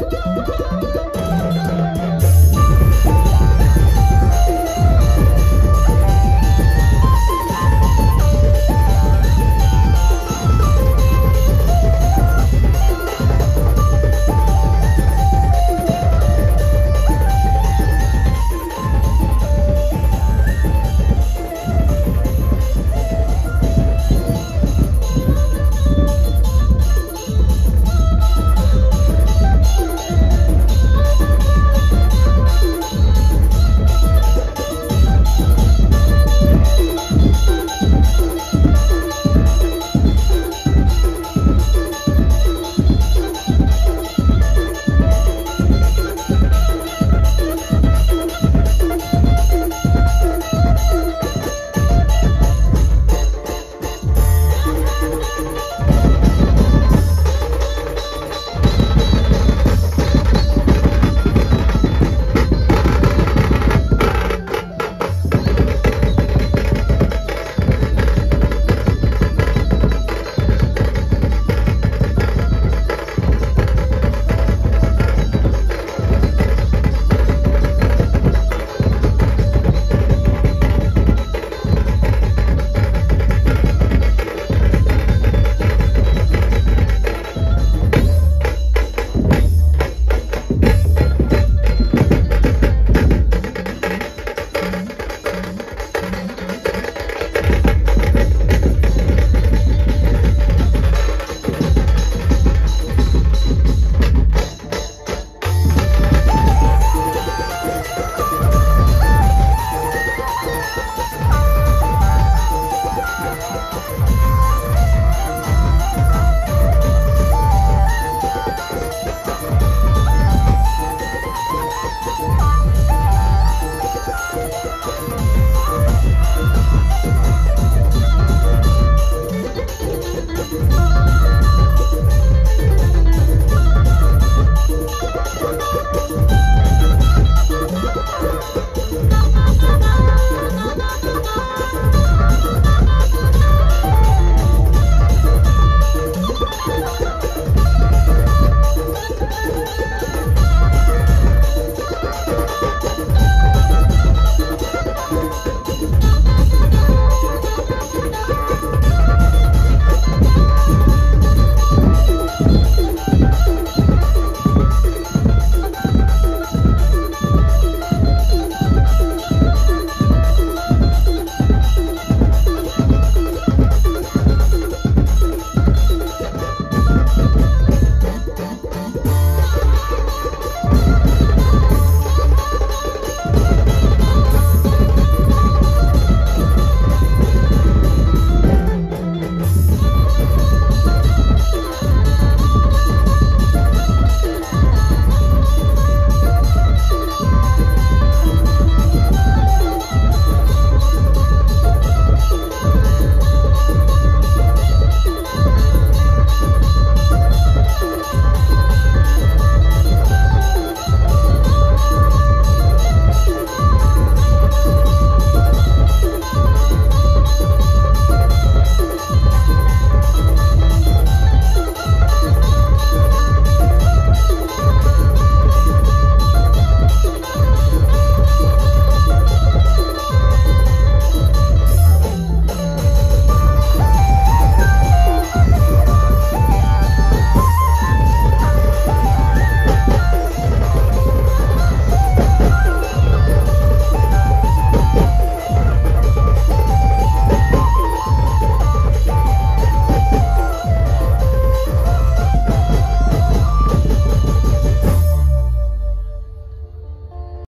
やったー!